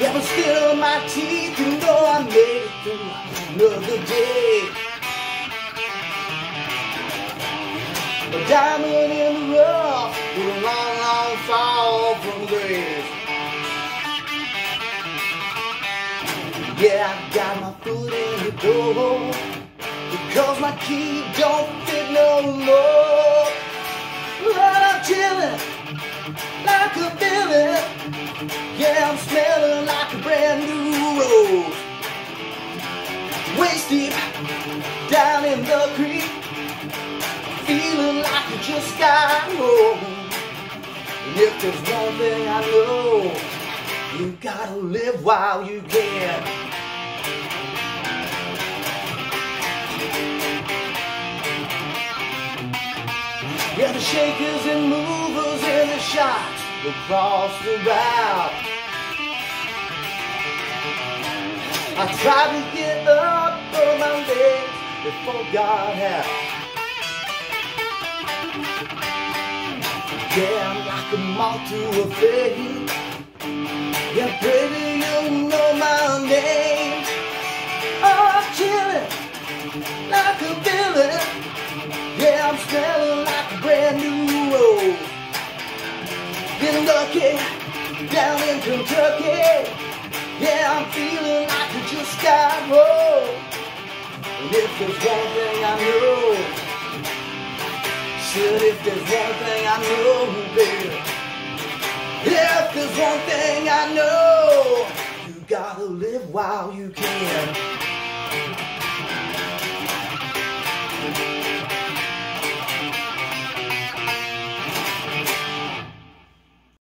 Yeah, I'm still my teeth, you know I made it through another day. A diamond in the rough with a long, long fall from grace. Yeah, I got my foot in the door because my key don't the creek, feeling like I just got home. And if there's one thing I know, you gotta live while you can. Yeah, the shakers and movers and the shots will cross the route. I tried to get up on my legs before God had. Yeah, I'm like a moth to a flame. Yeah, baby, you know my name. Oh, I'm chilling like a villain. Yeah, I'm smelling like a brand new rose. Been lucky down in Kentucky. Yeah, I'm feeling there's one thing I know, shit, if there's one thing I know, baby. If there's one thing I know, you gotta live while you can.